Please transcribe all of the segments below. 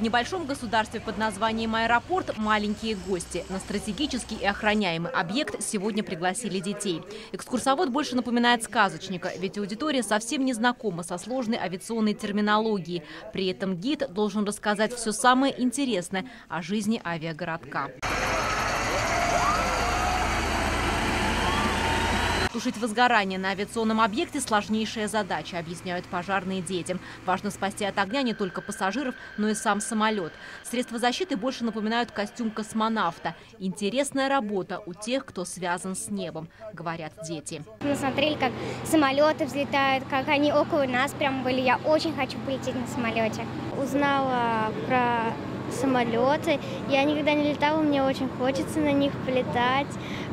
В небольшом государстве под названием аэропорт маленькие гости. На стратегический и охраняемый объект сегодня пригласили детей. Экскурсовод больше напоминает сказочника, ведь аудитория совсем не знакома со сложной авиационной терминологией. При этом гид должен рассказать все самое интересное о жизни авиагородка. Тушить возгорание на авиационном объекте – сложнейшая задача, объясняют пожарные детям. Важно спасти от огня не только пассажиров, но и сам самолет. Средства защиты больше напоминают костюм космонавта. Интересная работа у тех, кто связан с небом, говорят дети. Мы смотрели, как самолеты взлетают, как они около нас прям были. Я очень хочу полететь на самолете. Узнала про самолеты. Я никогда не летала, мне очень хочется на них полетать,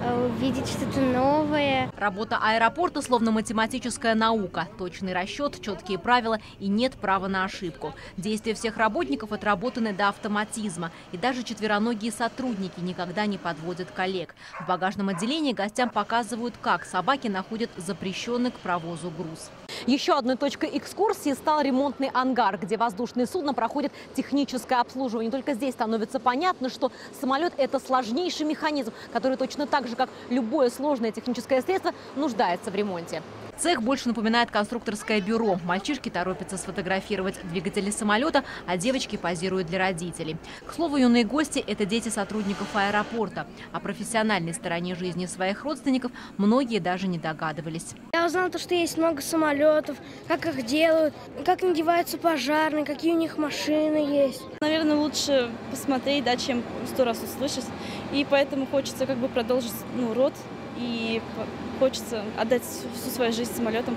увидеть что-то новое. Работа аэропорта словно математическая наука. Точный расчет, четкие правила и нет права на ошибку. Действия всех работников отработаны до автоматизма. И даже четвероногие сотрудники никогда не подводят коллег. В багажном отделении гостям показывают, как собаки находят запрещенный к провозу груз. Еще одной точкой экскурсии стал ремонтный ангар, где воздушные судна проходят техническое обслуживание. Только здесь становится понятно, что самолет – это сложнейший механизм, который точно так же, как любое сложное техническое средство, нуждается в ремонте. Цех больше напоминает конструкторское бюро. Мальчишки торопятся сфотографировать двигатели самолета, а девочки позируют для родителей. К слову, юные гости – это дети сотрудников аэропорта. О профессиональной стороне жизни своих родственников многие даже не догадывались. Я узнала, что есть много самолетов, как их делают, как надеваются пожарные, какие у них машины есть. Наверное, лучше посмотреть, да, чем сто раз услышать. И поэтому хочется как бы продолжить ну, род и хочется отдать всю свою жизнь самолетам.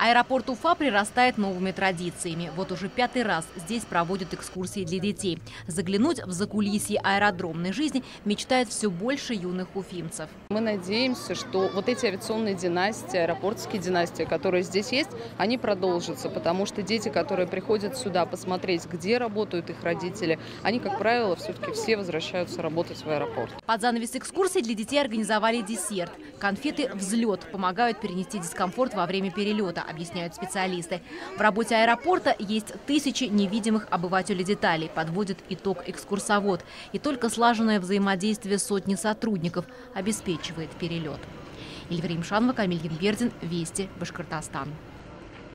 Аэропорт Уфа прирастает новыми традициями. Вот уже пятый раз здесь проводят экскурсии для детей. Заглянуть в закулисье аэродромной жизни мечтает все больше юных уфимцев. Мы надеемся, что вот эти авиационные династии, аэропортские династии, которые здесь есть, они продолжатся, потому что дети, которые приходят сюда посмотреть, где работают их родители, они, как правило, все-таки все возвращаются работать в аэропорт. Под занавес экскурсий для детей организовали десерт. Конфеты «Взлет» помогают перенести дискомфорт во время перелета объясняют специалисты. В работе аэропорта есть тысячи невидимых обывателей деталей, подводит итог экскурсовод. И только слаженное взаимодействие сотни сотрудников обеспечивает перелет. Ильврим Шанва, Камиль Генбердин, Вести, Башкортостан.